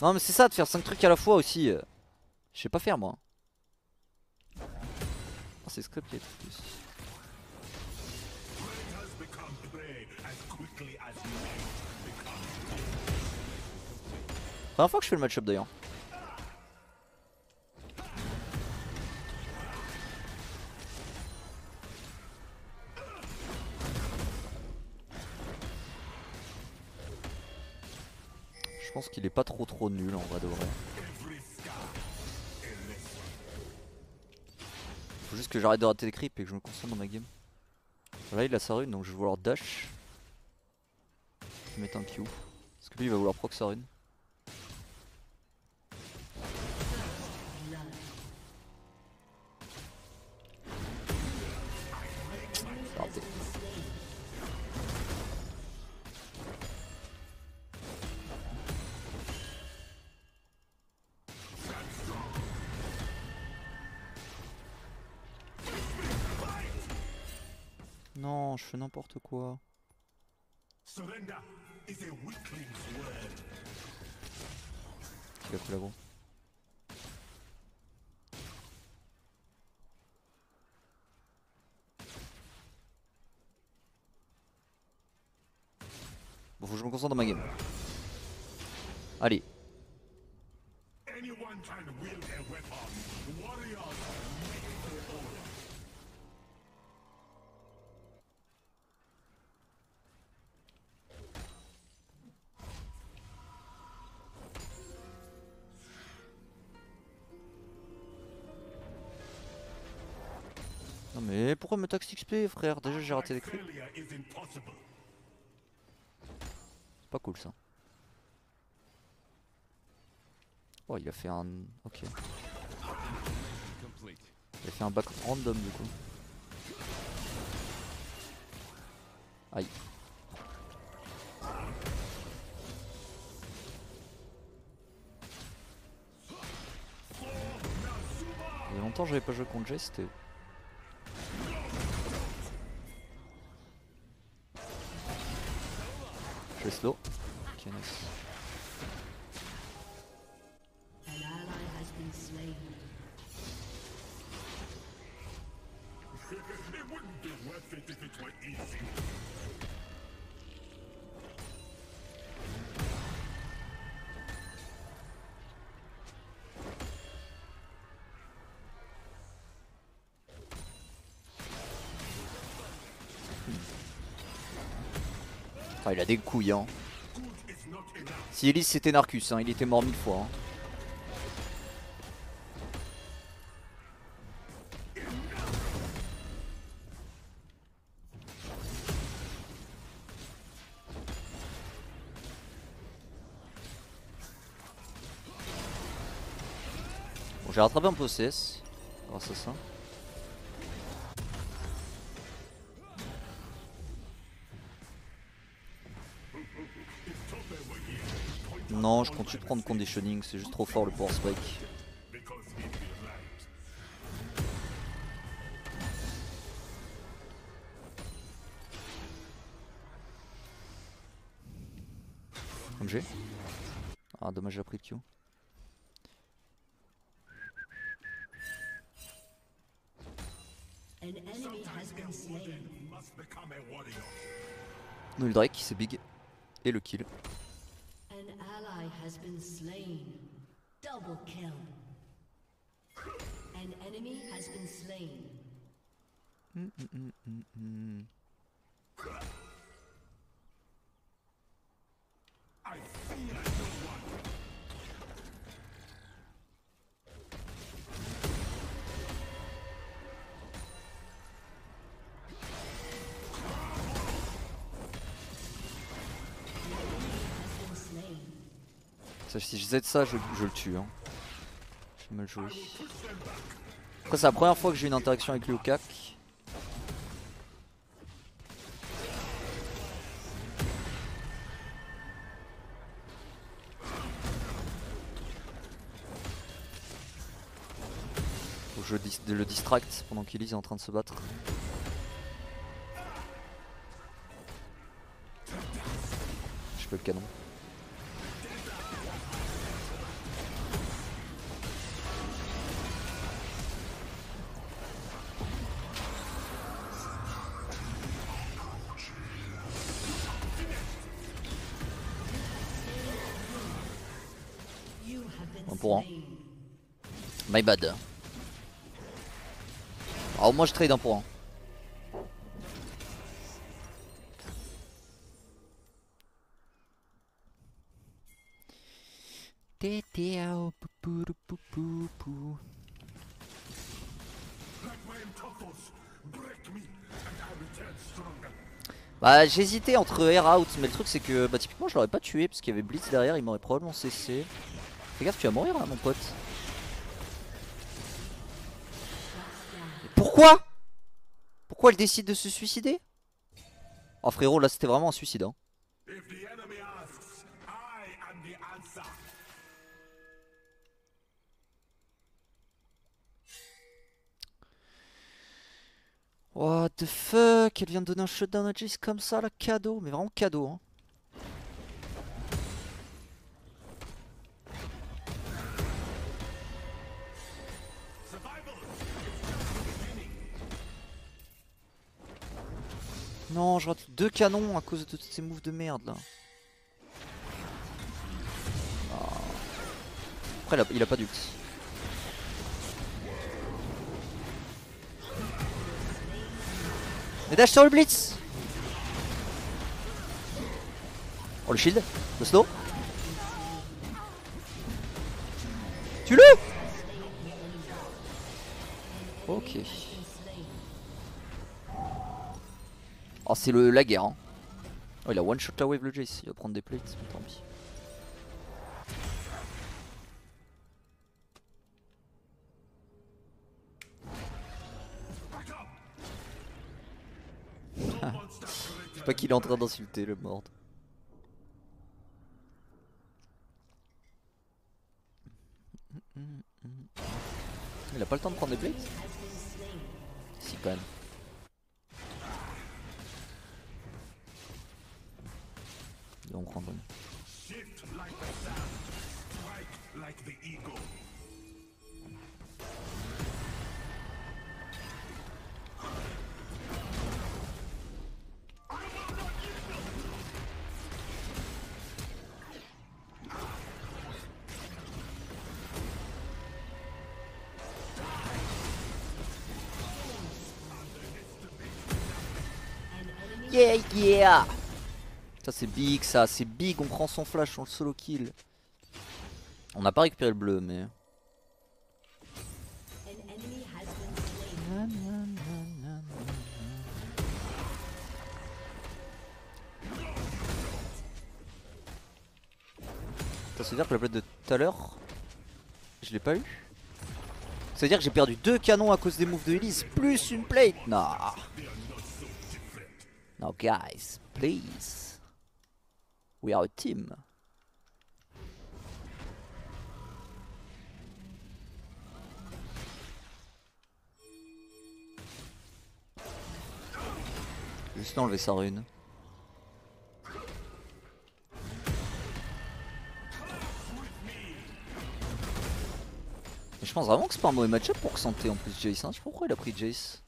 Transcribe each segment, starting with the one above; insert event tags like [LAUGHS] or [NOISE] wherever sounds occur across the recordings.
Non mais c'est ça de faire 5 trucs à la fois aussi. euh. Je sais pas faire moi. Oh, c'est scripté. Première fois que je fais le match-up d'ailleurs. Pense qu'il est pas trop trop nul en vrai de vrai. Faut juste que j'arrête de rater les creeps et que je me concentre dans ma game. Là il a sa rune donc je vais vouloir dash. Je vais mettre un Q. Parce que lui il va vouloir proc sa rune. N'importe quoi. Surrender is a pris la gros. Bon, faut que je me concentre dans ma game. Allez. Taxe XP frère Déjà j'ai raté les creeps. Failure is impossible. C'est pas cool ça. Oh il a fait un... Ok. Il a fait un back random du coup. Aïe. Il y a longtemps j'avais pas joué contre Jay, c'était... the slow. Okay, nice. it wouldn't be worth it if it were easy. Ah il a des couilles hein. Si Elise c'était Narcus, hein, il était mort mille fois. hein. Bon, j'ai rattrapé un CS grâce à ça. Non, je continue de prendre conditioning, c'est juste trop fort le power spike. J'ai. Ah, dommage, j'ai pris le Q. Le Drake, c'est big. Et le kill. has been slain. Double kill. An enemy has been slain. I feel si je Z ça, je, le tue. Hein. J'ai mal joué. Après, c'est la première fois que j'ai une interaction avec CAC. Faut je le distract pendant qu'Elise est en train de se battre. Je peux le canon. Un pour un. My bad. Alors moi je trade un pour un. Bah j'hésitais entre air out mais le truc c'est que bah typiquement je l'aurais pas tué parce qu'il y avait Blitz derrière il m'aurait probablement cessé. Fais gaffe tu vas mourir là mon pote. Pourquoi? Pourquoi elle décide de se suicider? Oh frérot là c'était vraiment un suicide hein. What the fuck? Elle vient de donner un shutdown à Jace comme ça là cadeau mais vraiment cadeau hein. Non, je rate deux canons à cause de tous ces moves de merde là. Ah. Après, il a, pas d'ult. Mais dash sur le blitz Oh le shield, le slow Tue-le Ok. Oh c'est la guerre hein. Oh il a one shot la wave le Jace, il va prendre des plates, mais tant pis. [LAUGHS] Je sais pas qu'il est en train d'insulter le mord. Il a pas le temps de prendre des plates? Si quand même. The eagle. Yeah yeah Ça c'est big ça, c'est big, on prend son flash, on le solo kill. On n'a pas récupéré le bleu mais... Ça veut dire que la plate de tout à l'heure, je l'ai pas eu Ça veut dire que j'ai perdu deux canons à cause des moves de Elise, plus une plate Non No guys, please. We are a team. Juste enlever sa rune. Je pense vraiment que c'est pas un mauvais match-up pour Santé en plus Jace. Hein. Je sais pas pourquoi il a pris Jace.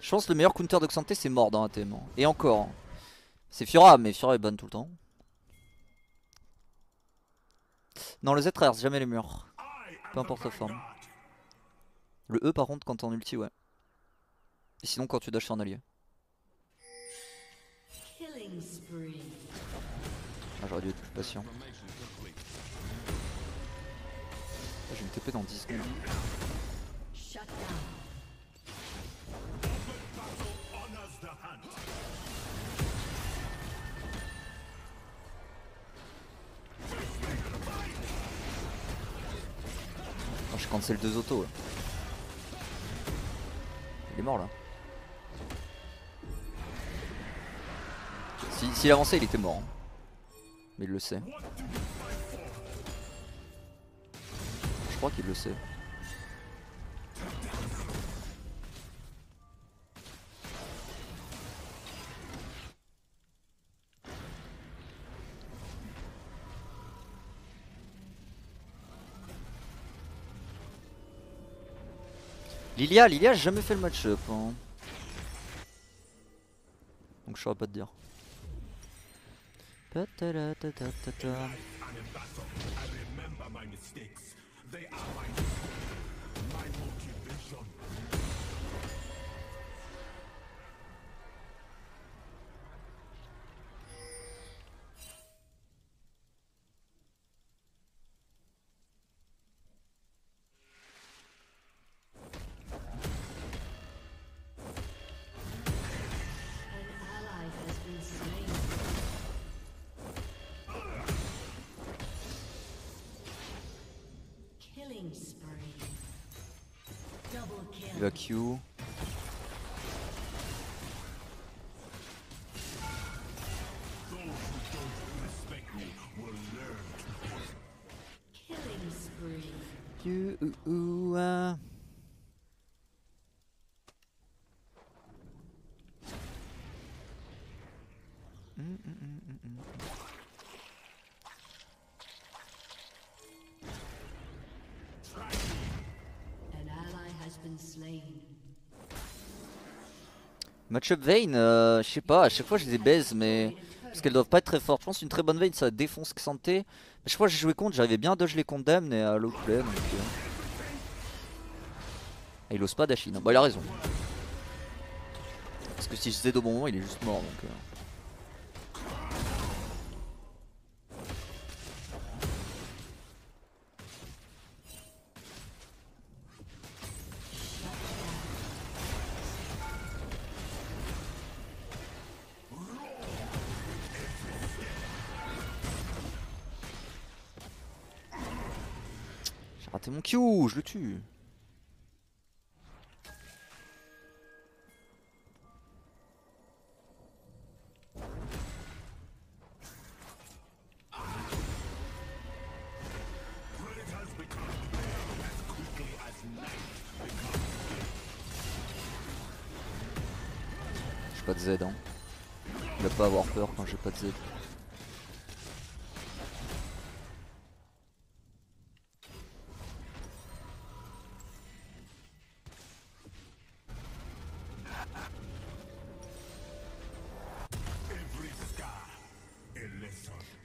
Je pense que le meilleur counter de Xanté c'est mort dans ATM. hein. Et encore. hein. C'est Fiora, mais Fiora est bonne tout le temps. Non, le Z traverse jamais les murs. Peu importe the forme. Le E par contre quand t'es en ulti, ouais. Et sinon quand tu dashes sur un allié. Ah, J'aurais dû être plus patient. Vais me TP dans 10 secondes. Cancel deux autos. Il est mort là. Si- S'il avançait, il était mort. hein. Mais il le sait. Je crois qu'il le sait. Lilia, Lilia, j'ai jamais fait le match-up. hein. Donc je saurais pas te dire. Killing spree. Double kill. The Q. Killing spree. You ooh, uh. Mm -mm -mm, mm, mm. Matchup Vayne, euh, je sais pas, à chaque fois je les baise, mais. Parce qu'elles doivent pas être très fortes. Je pense qu'une très bonne Vayne ça défonce Xanté. Mais je crois que j'ai joué contre, j'arrivais bien à dodge les condamnes et à l'autre play. Donc, euh. Ah, il ose pas Dashin. Bah il a raison. Parce que si je Z au bon moment, il est juste mort donc. euh. Raté mon Q, je le tue. J'ai pas de Z hein. Il va pas avoir peur quand j'ai pas de Z.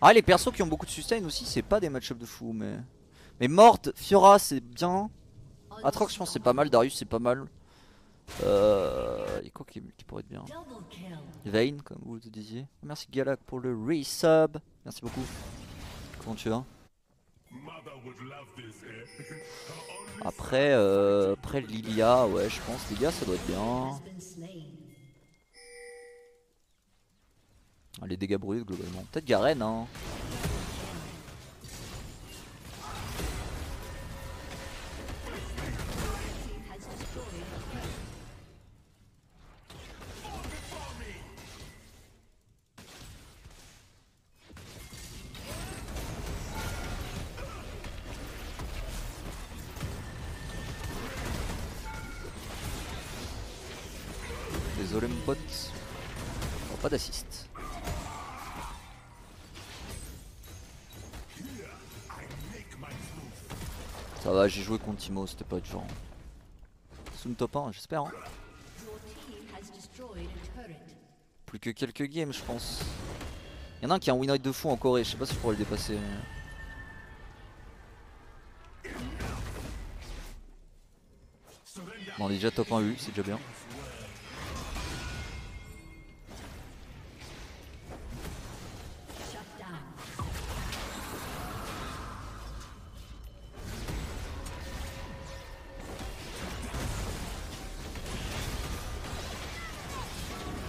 Ah les persos qui ont beaucoup de sustain aussi c'est pas des match-up de fou mais... Mais Mord, Fiora c'est bien. Atrox je pense c'est pas mal, Darius c'est pas mal. Euh... Et quoi qui, pourrait être bien. Vayne comme vous le disiez. Merci Galak pour le resub. Merci beaucoup. Comment tu vas Après, euh, après Lilia, ouais je pense Lilia ça doit être bien. Les dégâts bruyants globalement. Peut-être Garen hein. Ça va, j'ai joué contre Timo, c'était pas du genre. Soon top 1, j'espère. hein. Plus que quelques games, je pense. Il y en a un qui a un win rate de fou en Corée, je sais pas si je pourrais le dépasser. Bon, on est déjà top 1 U, c'est déjà bien.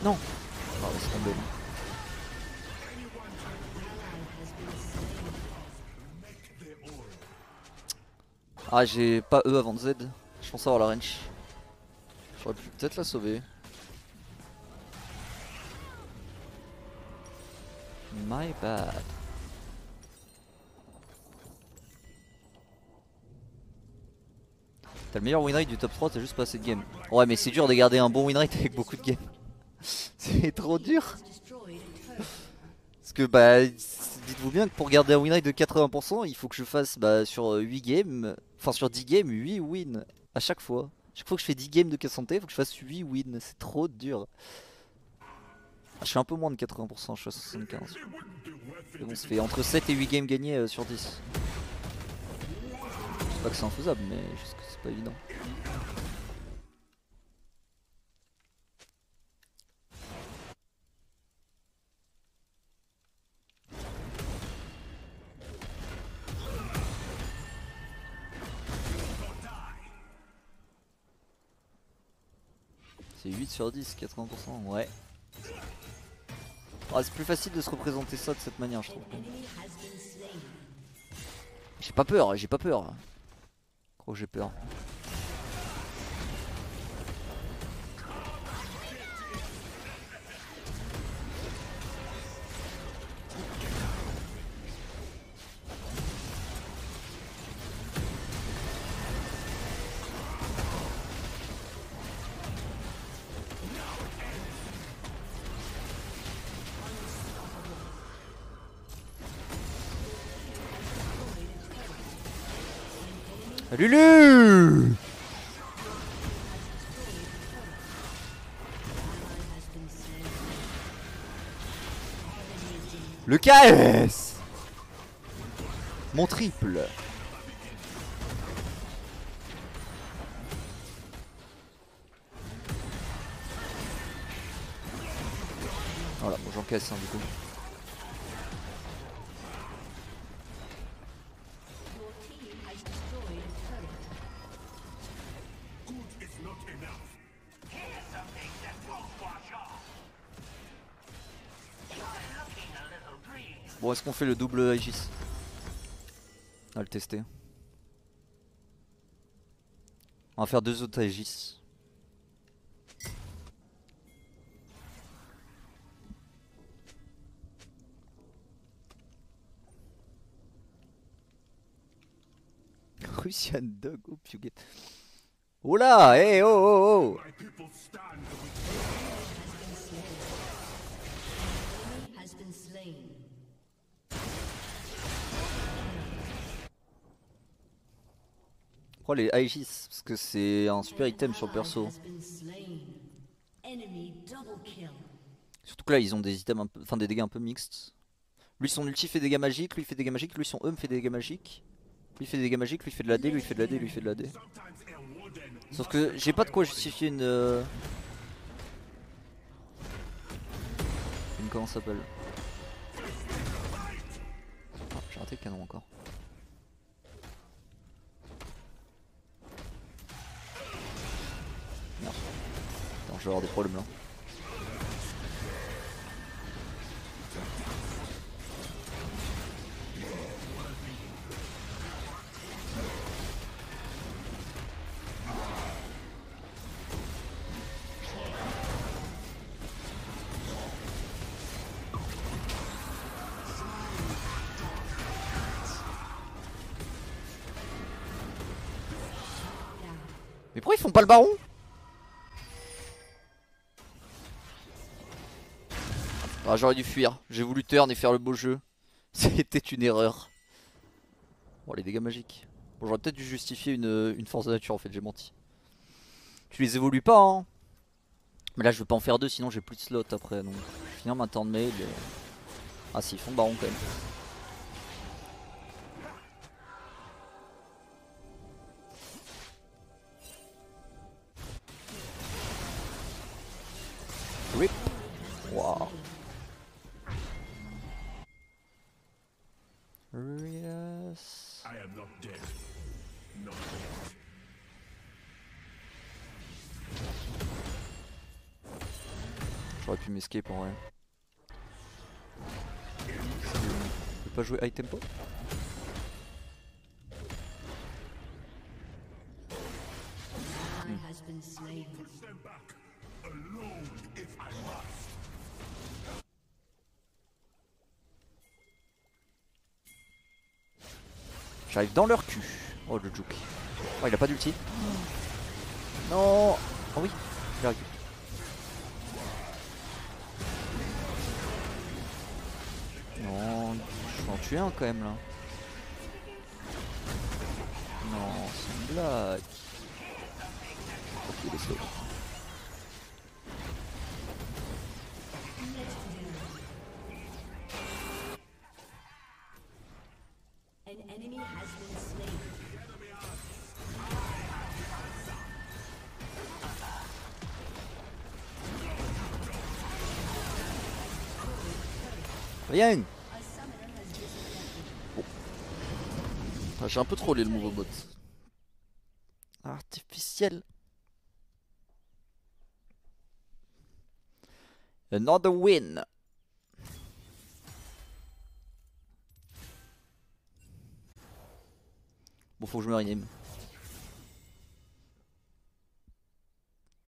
Non Ah, laisse tomber. Ah, j'ai pas E avant Z. Je pense avoir la range. J'aurais pu peut-être la sauver. My bad. T'as le meilleur win rate du top 3, t'as juste pas assez de game. Ouais, mais c'est dur de garder un bon win rate avec beaucoup de game. [LAUGHS] c'est trop dur. Parce que bah, dites-vous bien que pour garder un win rate de 80%, il faut que je fasse bah, sur euh, 8 games, enfin sur 10 games, 8 wins à chaque fois. Chaque fois que je fais 10 games de 4 santé, il faut que je fasse 8 wins, c'est trop dur. Ah, je suis un peu moins de 80%, je suis à 75. It wouldn't be worth Mais bon, ça fait entre 7 et 8 games gagnés euh, sur 10. dis pas que c'est infaisable, mais juste que c'est pas évident. C'est 8 sur 10, 80%, ouais. Ah, c'est plus facile de se représenter ça de cette manière, je trouve. J'ai pas peur, j'ai pas peur. Que j'ai peur. Lulu. Le KS Mon triple. Voilà, bon j'encaisse hein, du coup. Bon, est-ce qu'on fait le double Aegis? On va le tester. On va faire deux autres Aegis. [LAUGHS] Russian dog, oh puget. Oh là, eh oh oh oh Pourquoi les Aegis Parce que c'est un super item sur le perso. Surtout que là ils ont des items un peu, enfin des dégâts un peu mixtes. Lui son ulti fait des dégâts magiques, lui fait des dégâts magiques, lui son E fait des dégâts magiques. Lui fait des dégâts magiques, lui fait de la D, lui fait de la D, lui fait de la D. Sauf que j'ai pas de quoi justifier une... euh, Une comment ça s'appelle? Ah j'ai raté le canon encore. Je vais avoir des problèmes là. Mais pourquoi ils font pas le baron? Ah j'aurais dû fuir, j'ai voulu turn et faire le beau jeu. [LAUGHS] C'était une erreur. Bon les dégâts magiques. Bon j'aurais peut-être dû justifier une, force de nature en fait, j'ai menti. Tu les évolues pas hein Mais là je veux pas en faire deux sinon j'ai plus de slots après donc je finir ma mail. Ah si ils font baron quand même. M'escape en vrai. Je peux pas jouer high tempo Ally has been slain. Stand back. Alone if I must. J'arrive dans leur cul. Oh le juke. Oh il a pas d'ulti. Non Oh oui, il arrive. Non, en tuer un quand même là. Non, c'est une blague. Ok, laissez. Rien J'ai un peu trollé le nouveau bot. Artificiel. Another win. Bon, faut que je me rename.